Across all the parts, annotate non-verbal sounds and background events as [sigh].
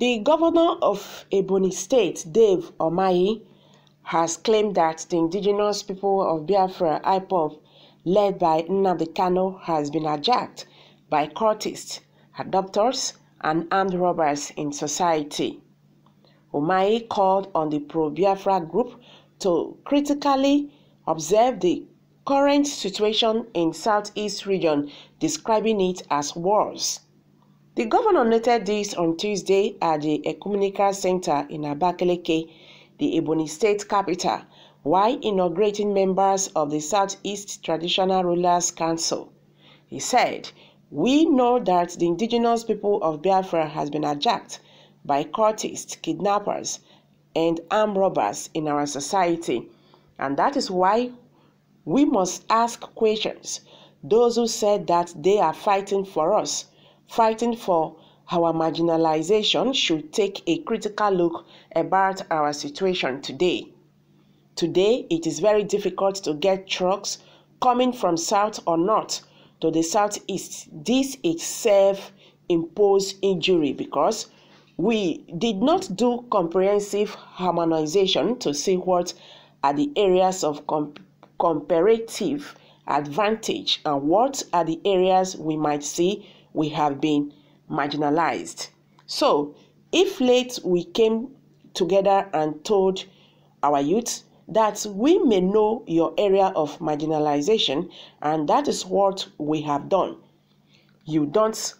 governor of Ebonyi State, Dave Umahi, has claimed that the indigenous people of Biafra, IPOB, led by Nnamdi Kanu, has been hijacked by cultists, adopters, and armed robbers in society. Umahi called on the pro-Biafra group to critically observe the current situation in southeast region, describing it as worse. The governor noted this on Tuesday at the Ecumenical Center in Abakaliki, the Ebonyi State capital, while inaugurating members of the Southeast Traditional Rulers Council. He said, We know that the indigenous people of Biafra has been hijacked by cultists, kidnappers, and armed robbers in our society, and that is why we must ask questions. Those who said that they are fighting for us fighting for our marginalization should take a critical look about our situation today. Today, it is very difficult to get trucks coming from south or north to the southeast. This itself imposed injury because we did not do comprehensive harmonization to see what are the areas of comp- comparative advantage and what are the areas we might see we have been marginalized. So, if late we came together and told our youth that we may know your area of marginalization, and that is what we have done. You don't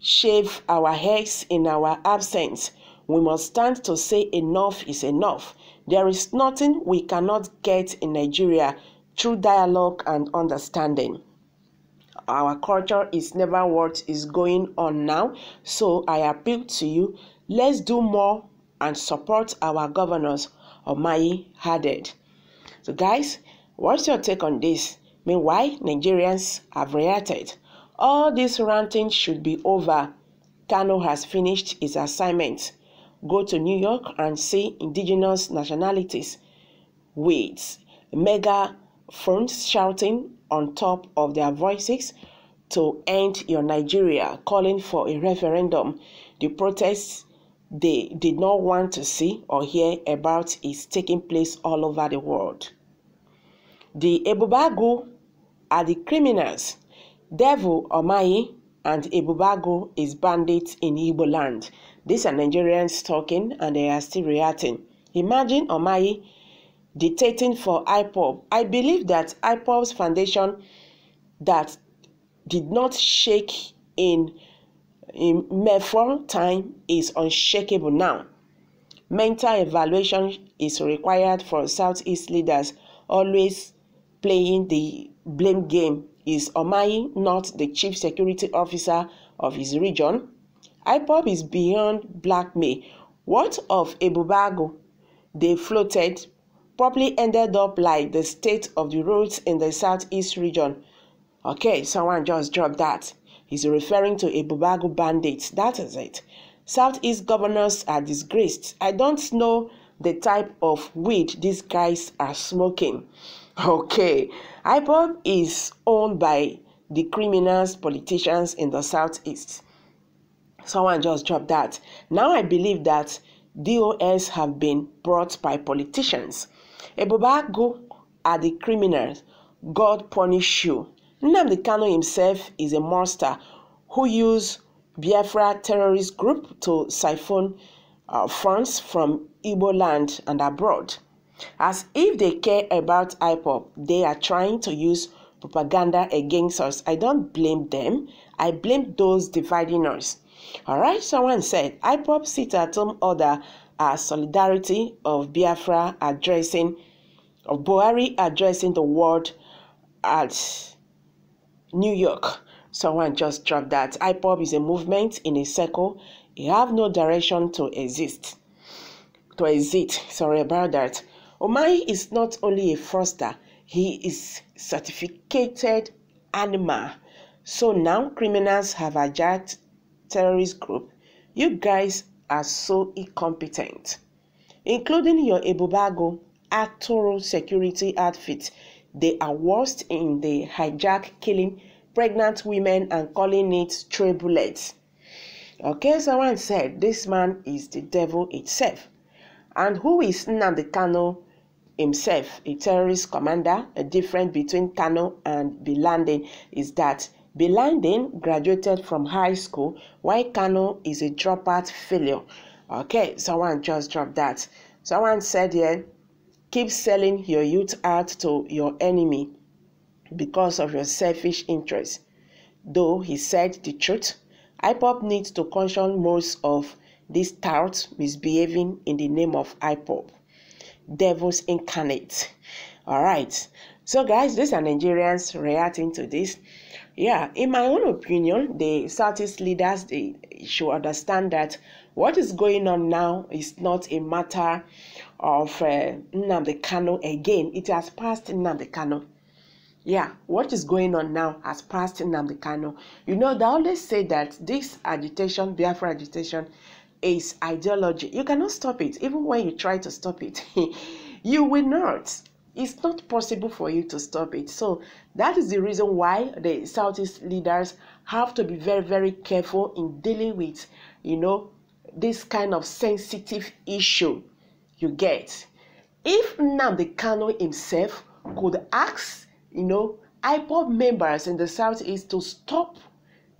shave our heads in our absence. We must stand to say enough is enough. There is nothing we cannot get in Nigeria through dialogue and understanding our culture is never what is going on now. So I appeal to you, let's do more and support our governors, Umahi added. So, guys, what's your take on this? Meanwhile, Nigerians have reacted. All this ranting should be over. Kano has finished his assignment. Go to New York and see indigenous nationalities with mega phones shouting on top of their voices to end your Nigeria, calling for a referendum. The protests they did not want to see or hear about is taking place all over the world. The Ebube Agu are the criminals. Devil Umahi and Ebube Agu is bandits in Igbo land. These are Nigerians talking and they are still reacting. Imagine Umahi dictating for IPOB. I believe that IPOB's foundation that did not shake in in Mefor time is unshakable now. Mental evaluation is required for Southeast leaders always playing the blame game. Is Umahi not the chief security officer of his region? IPOB is beyond blackmail. What of Ebube Agu? They floated probably ended up like the state of the roads in the southeast region. Okay, someone just dropped that. He's referring to Ebube Agu bandits. That is it. Southeast governors are disgraced. I don't know the type of weed these guys are smoking. Okay, IPOB is owned by the criminals, politicians in the southeast. Someone just dropped that. Now I believe that DOS have been brought by politicians. Ebubago are the criminals. God punish you. Nnamdi Kano himself is a monster who used Biafra terrorist group to siphon uh, funds from Igbo land and abroad. As if they care about IPOP, they are trying to use propaganda against us. I don't blame them. I blame those dividing us. All right, someone said IPOP sit at home order as solidarity of Biafra addressing of Buhari addressing the world at New York. Someone just dropped that. IPOB is a movement in a circle. You have no direction to exist. To exist. Sorry about that. Umahi is not only a fraudster, he is certificated animal. So now criminals have hijacked terrorist group. You guys are so incompetent, including your Ebube Agu Atoro security outfit. They are worst in the hijack killing pregnant women and calling it stray bullets. Okay, someone said this man is the devil itself. And who is Nnamdi Kanu himself, a terrorist commander? A difference between Kanu and Bin Laden is that Bin Laden graduated from high school, while Kanu is a dropout failure. Okay, someone just dropped that. Someone said here, keep selling your youth out to your enemy because of your selfish interests. Though he said the truth, IPOB needs to caution most of these touts misbehaving in the name of IPOB. Devils incarnate. All right. So, guys, these are Nigerians reacting to this. Yeah, in my own opinion, the Southeast leaders they should understand that what is going on now is not a matter of uh, Nnamdi Kanu again. It has passed Nnamdi Kanu. Yeah, what is going on now has passed Nnamdi Kanu. You know, they always say that this agitation, Biafra agitation, is ideology. You cannot stop it. Even when you try to stop it, [laughs] you will not. It's not possible for you to stop it. So that is the reason why the Southeast leaders have to be very, very careful in dealing with, you know, this kind of sensitive issue you get. If Nnamdi Kanu himself could ask you know, IPOB members in the southeast to stop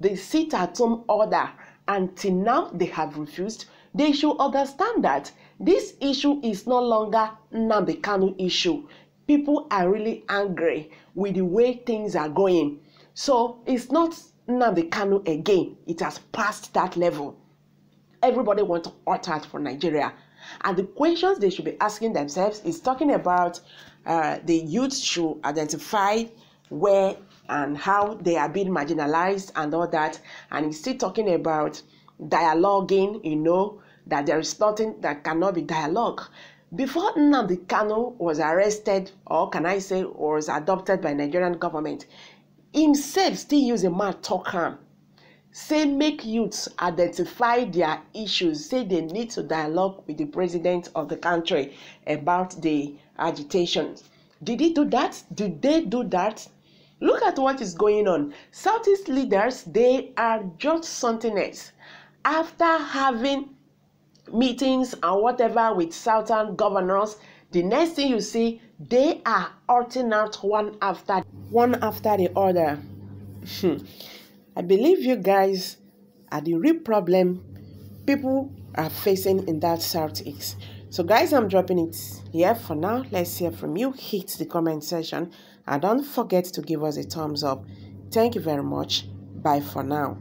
the sit at home order until now they have refused, they should understand that this issue is no longer Nnamdi Kanu issue. People are really angry with the way things are going. So it's not Nnamdi Kanu again. It has passed that level. Everybody wants to opt out for Nigeria. And the questions they should be asking themselves is talking about uh, the youth should identify where and how they are being marginalized and all that. And he's still talking about dialoguing, you know, that there is nothing that cannot be dialogue. Before Nnamdi Kano was arrested, or can I say was adopted by Nigerian government, himself still used a mad talk say make youths identify their issues say they need to dialogue with the president of the country about the agitation. Did he do that? Did they do that? Look at what is going on. Southeast leaders they are just something else. After having meetings and whatever with southern governors the next thing you see they are acting out one after one after the other hmm. I believe you guys are the real problem people are facing in that Southeast. So guys, I'm dropping it here for now. Let's hear from you. Hit the comment section and don't forget to give us a thumbs up. Thank you very much. Bye for now.